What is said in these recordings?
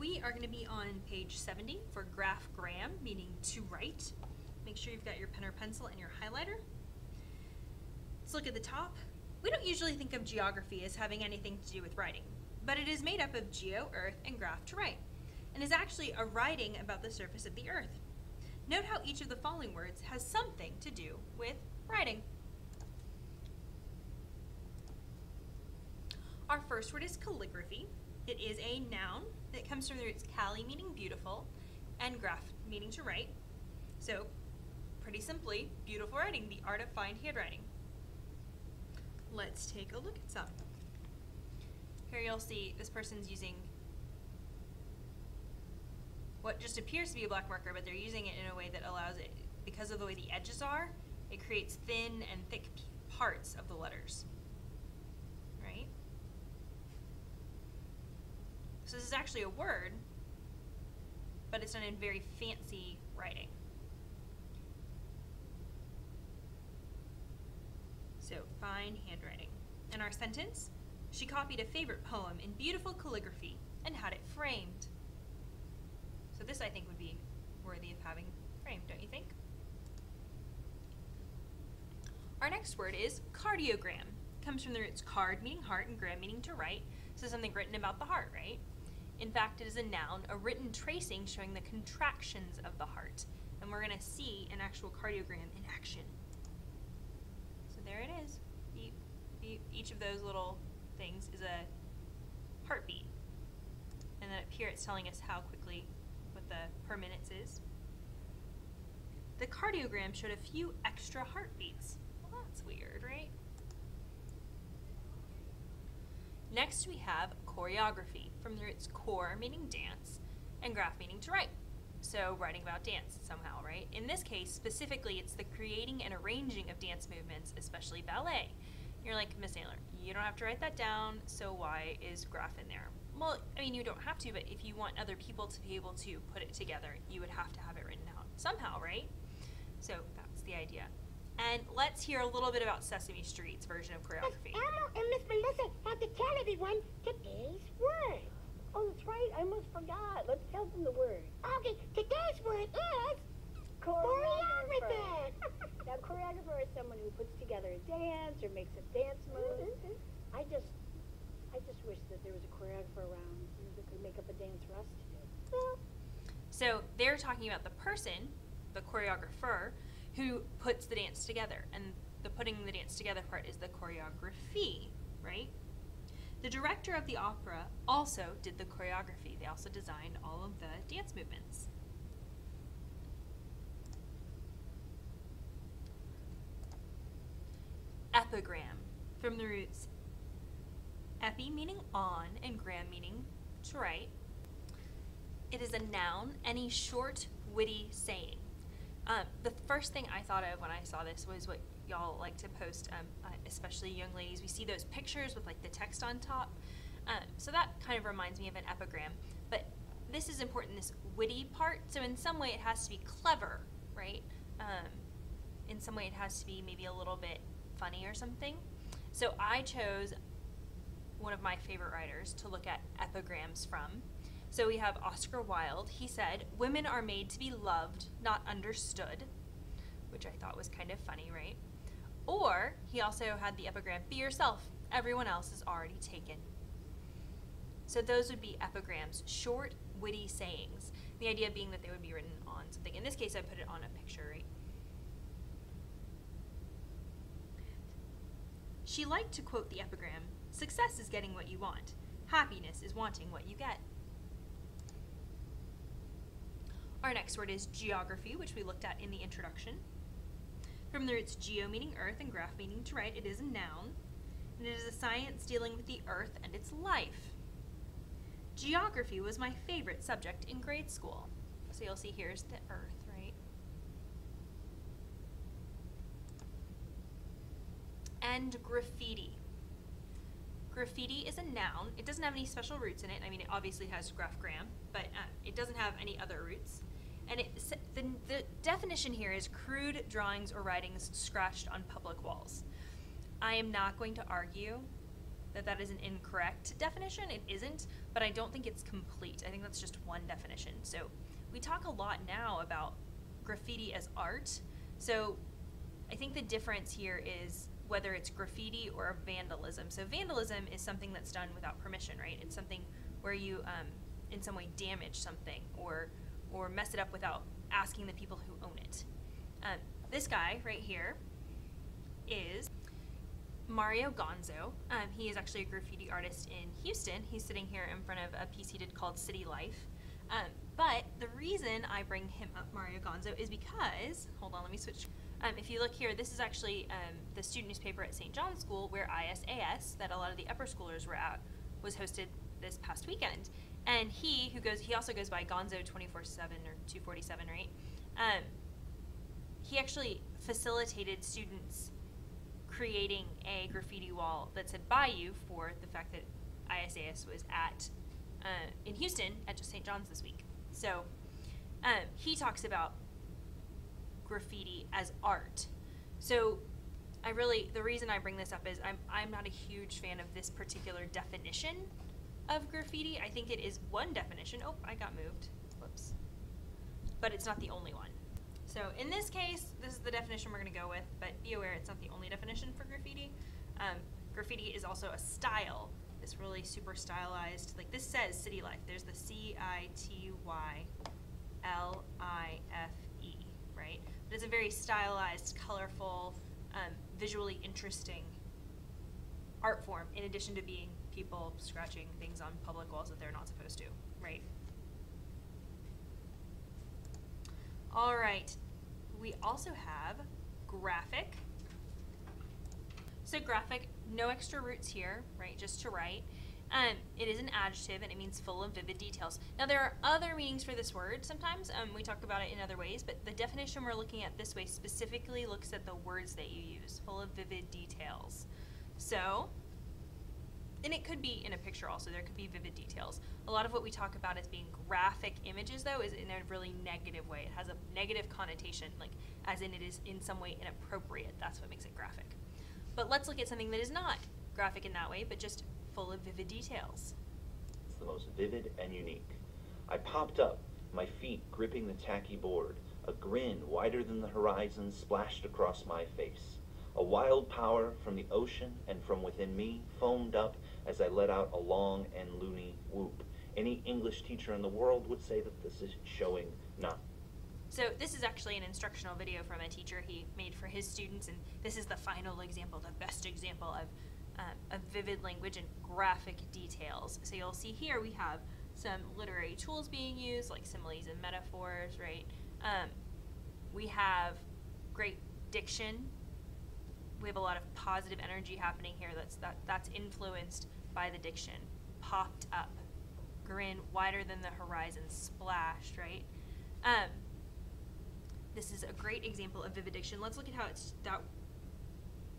We are going to be on page 70 for graph gram, meaning to write. Make sure you've got your pen or pencil and your highlighter. Let's look at the top. We don't usually think of geography as having anything to do with writing, but it is made up of geo, earth, and graph to write, and is actually a writing about the surface of the earth. Note how each of the following words has something to do with writing. Our first word is calligraphy. It is a noun that comes from the roots calli meaning beautiful and graph meaning to write. So pretty simply, beautiful writing, the art of fine handwriting. Let's take a look at some. Here you'll see this person's using what just appears to be a black marker, but they're using it in a way that allows it, because of the way the edges are, it creates thin and thick parts of the letters. Right? So this is actually a word, but it's done in very fancy writing. So fine handwriting. In our sentence, she copied a favorite poem in beautiful calligraphy and had it framed. So this I think would be worthy of having framed, don't you think? Our next word is cardiogram. It comes from the roots card meaning heart and gram meaning to write. So something written about the heart, right? In fact, it is a noun, a written tracing showing the contractions of the heart. And we're going to see an actual cardiogram in action. So there it is. Each of those little things is a heartbeat. And then up here it's telling us how quickly, what the per minutes is. The cardiogram showed a few extra heartbeats. Well, that's weird, right? Next we have choreography, from the roots core meaning dance and graph meaning to write. So writing about dance somehow, right? In this case, specifically, it's the creating and arranging of dance movements, especially ballet. You're like, Miss Naylor, you don't have to write that down, so why is graph in there? Well, I mean, you don't have to, but if you want other people to be able to put it together, you would have to have it written out somehow, right? So that's the idea. And let's hear a little bit about Sesame Street's version of choreography. Miss Elmo and Miss Melissa have to tell everyone today's word. Oh, that's right. I almost forgot. Let's tell them the word. Okay, today's word is choreographer. now, choreographer is someone who puts together a dance or makes a dance move. Mhm. I just, I just wish that there was a choreographer around you that could make up a dance for us to do. Well, So they're talking about the person, the choreographer, who puts the dance together. And the putting the dance together part is the choreography, right? The director of the opera also did the choreography. They also designed all of the dance movements. Epigram, from the roots epi meaning on and gram meaning to write. It is a noun, any short, witty saying. Um, the first thing I thought of when I saw this was what y'all like to post, um, uh, especially young ladies. We see those pictures with like the text on top. Um, so that kind of reminds me of an epigram. But this is important, this witty part. So in some way it has to be clever, right? Um, in some way it has to be maybe a little bit funny or something. So I chose one of my favorite writers to look at epigrams from. So we have Oscar Wilde. He said, Women are made to be loved, not understood, which I thought was kind of funny, right? Or he also had the epigram, Be yourself, everyone else is already taken. So those would be epigrams, short, witty sayings. The idea being that they would be written on something. In this case, I put it on a picture, right? She liked to quote the epigram Success is getting what you want, happiness is wanting what you get. Our next word is geography, which we looked at in the introduction. From the roots geo meaning earth and graph meaning to write, it is a noun, and it is a science dealing with the earth and its life. Geography was my favorite subject in grade school. So you'll see here's the earth, right? And graffiti. Graffiti is a noun. It doesn't have any special roots in it. I mean, it obviously has graphgram, but uh, it doesn't have any other roots. And it, the, the definition here is crude drawings or writings scratched on public walls. I am not going to argue that that is an incorrect definition. It isn't, but I don't think it's complete. I think that's just one definition. So we talk a lot now about graffiti as art. So I think the difference here is whether it's graffiti or vandalism. So vandalism is something that's done without permission, right? It's something where you, um, in some way, damage something or or mess it up without asking the people who own it. Um, this guy right here is Mario Gonzo. Um, he is actually a graffiti artist in Houston. He's sitting here in front of a piece he did called City Life. But the reason I bring him up, Mario Gonzo, is because, hold on, let me switch. Um, if you look here, this is actually um, the student newspaper at St. John's School where ISAS, that a lot of the upper schoolers were at, was hosted this past weekend. And he, who goes, he also goes by Gonzo 24 7 or 247, right? Um, he actually facilitated students creating a graffiti wall that said Bayou for the fact that ISAS was at uh, in Houston at St. John's this week. So um, he talks about graffiti as art. So I really the reason I bring this up is I'm I'm not a huge fan of this particular definition of graffiti. I think it is one definition. Oh, I got moved. Whoops. But it's not the only one. So in this case, this is the definition we're going to go with, but be aware it's not the only definition for graffiti. Um, graffiti is also a style, this really super stylized, like this says city life. There's the C I T Y L I F E, right? But it's a very stylized, colorful, um, visually interesting art form in addition to being people scratching things on public walls that they're not supposed to, right? All right, we also have graphic. So graphic, no extra roots here, right, just to write. Um, it is an adjective and it means full of vivid details. Now there are other meanings for this word sometimes. Um, we talk about it in other ways, but the definition we're looking at this way specifically looks at the words that you use, full of vivid details. So and it could be in a picture also there could be vivid details a lot of what we talk about as being graphic images though is in a really negative way it has a negative connotation like as in it is in some way inappropriate that's what makes it graphic but let's look at something that is not graphic in that way but just full of vivid details it's the most vivid and unique i popped up my feet gripping the tacky board a grin wider than the horizon splashed across my face a wild power from the ocean and from within me foamed up as I let out a long and loony whoop. Any English teacher in the world would say that this is showing not. So this is actually an instructional video from a teacher he made for his students, and this is the final example, the best example of, uh, of vivid language and graphic details. So you'll see here we have some literary tools being used, like similes and metaphors, right? Um, we have great diction. We have a lot of positive energy happening here that's that that's influenced by the diction. Popped up. Grin wider than the horizon. Splashed right? Um, this is a great example of vivid diction let's look at how that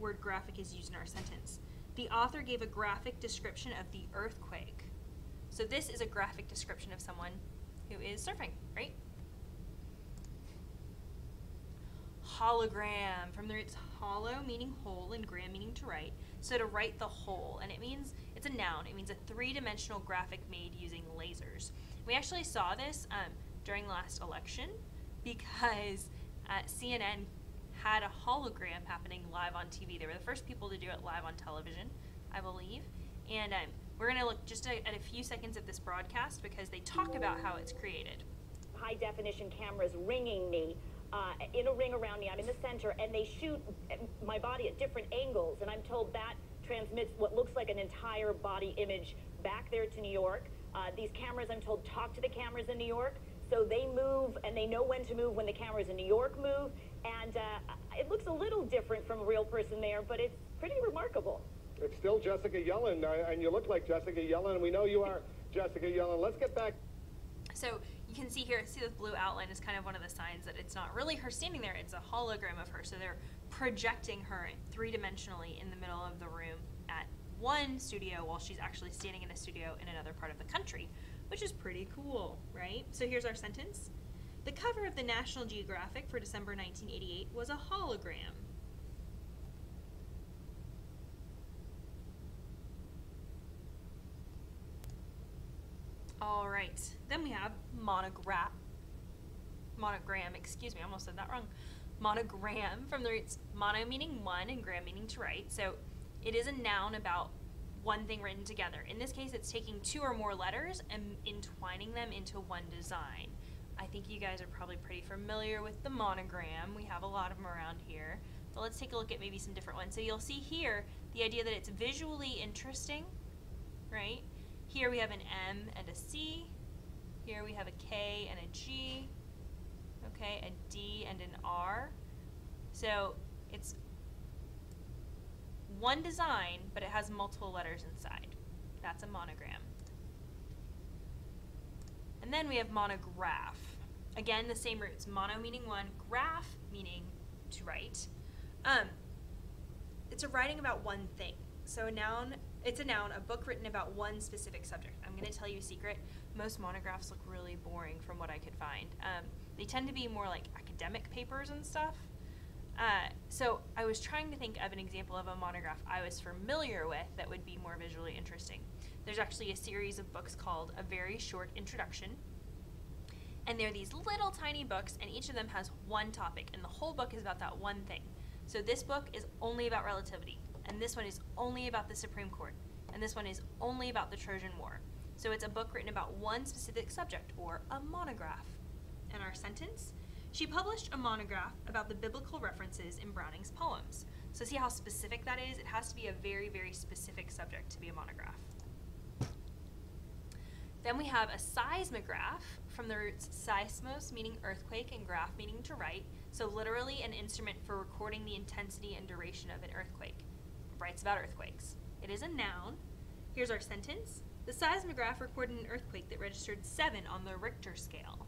word graphic is used in our sentence. The author gave a graphic description of the earthquake. So this is a graphic description of someone who is surfing right? Hologram. From the roots holo meaning whole and gram meaning to write. So to write the whole, and it means it's a noun. It means a three-dimensional graphic made using lasers. We actually saw this um, during last election because uh, CNN had a hologram happening live on TV. They were the first people to do it live on television, I believe. And um, we're going to look just a, at a few seconds of this broadcast because they talk about how it's created. High definition cameras ringing me uh, in a ring around me. I'm in the center, and they shoot my body at different angles, and I'm told that transmits what looks like an entire body image back there to New York. Uh, these cameras, I'm told, talk to the cameras in New York, so they move and they know when to move when the cameras in New York move. And uh, it looks a little different from a real person there, but it's pretty remarkable. It's still Jessica Yellin, uh, and you look like Jessica Yellin, and we know you are Jessica Yellin. Let's get back. So you can see here, see the blue outline is kind of one of the signs that it's not really her standing there, it's a hologram of her. So they're projecting her three dimensionally in the middle of the room at one studio while she's actually standing in a studio in another part of the country, which is pretty cool, right? So here's our sentence. The cover of the National Geographic for December 1988 was a hologram. All right, then we have monograph, monogram, excuse me, I almost said that wrong. Monogram from the roots mono meaning one and gram meaning to write. So it is a noun about one thing written together. In this case, it's taking two or more letters and entwining them into one design. I think you guys are probably pretty familiar with the monogram. We have a lot of them around here. But let's take a look at maybe some different ones. So you'll see here the idea that it's visually interesting, right? Here we have an M and a C. Here we have a K and a G. Okay, a D and an R. So it's one design, but it has multiple letters inside. That's a monogram. And then we have monograph. Again, the same roots. Mono meaning one, graph meaning to write. Um, it's a writing about one thing. So a noun, it's a noun, a book written about one specific subject. I'm going to tell you a secret. Most monographs look really boring from what I could find. Um, they tend to be more like academic papers and stuff. Uh, so I was trying to think of an example of a monograph I was familiar with that would be more visually interesting. There's actually a series of books called A Very Short Introduction. And they're these little tiny books, and each of them has one topic, and the whole book is about that one thing. So this book is only about relativity, and this one is only about the Supreme Court, and this one is only about the Trojan War. So it's a book written about one specific subject, or a monograph. And our sentence she published a monograph about the biblical references in Browning's poems. So see how specific that is? It has to be a very, very specific subject to be a monograph. Then we have a seismograph from the roots seismos meaning earthquake and graph meaning to write. So literally an instrument for recording the intensity and duration of an earthquake. It writes about earthquakes. It is a noun. Here's our sentence. The seismograph recorded an earthquake that registered 7 on the Richter scale.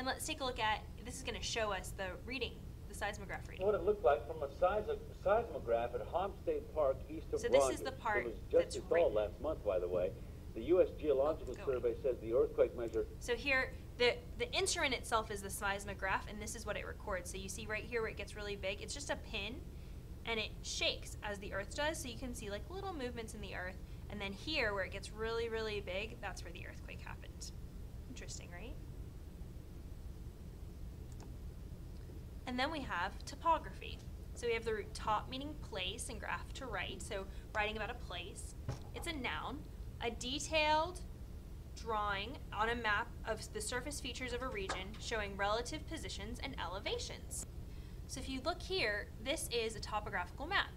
And let's take a look at, this is going to show us the reading, the seismograph reading. What it looked like from a seis- seismograph at Homestead Park east of So this Rogers. is the part It was that's just installed written. last month, by the way. The U.S. Geological Oh, Survey says the earthquake measured So here, the, the instrument itself is the seismograph, and this is what it records. So you see right here where it gets really big, it's just a pin, and it shakes as the Earth does, so you can see like little movements in the Earth. And then here, where it gets really, really big, that's where the earthquake happened. Interesting, right? And then we have topography. So we have the root top meaning place and graph to write. So writing about a place. It's a noun. A detailed drawing on a map of the surface features of a region showing relative positions and elevations. So if you look here, this is a topographical map.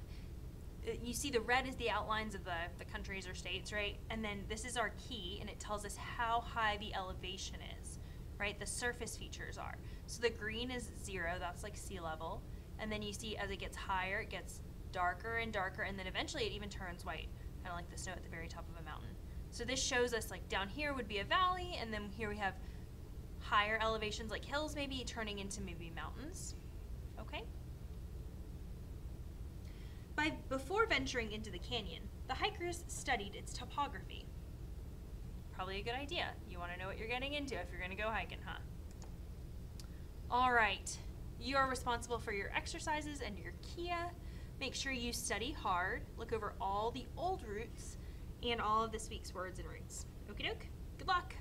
Uh, You see the red is the outlines of the, the countries or states, right? And then this is our key, and it tells us how high the elevation is, right? The surface features are. So the green is zero, that's like sea level. And then you see as it gets higher, it gets darker and darker, and then eventually it even turns white, kind of like the snow at the very top of a mountain. So this shows us like down here would be a valley, and then here we have higher elevations like hills maybe turning into maybe mountains. Okay? By before venturing into the canyon, the hikers studied its topography. Probably a good idea. You want to know what you're getting into if you're going to go hiking, huh? All right. You are responsible for your exercises and your Kia. Make sure you study hard, look over all the old roots, and all of this week's words and roots. Okie doke. Good luck.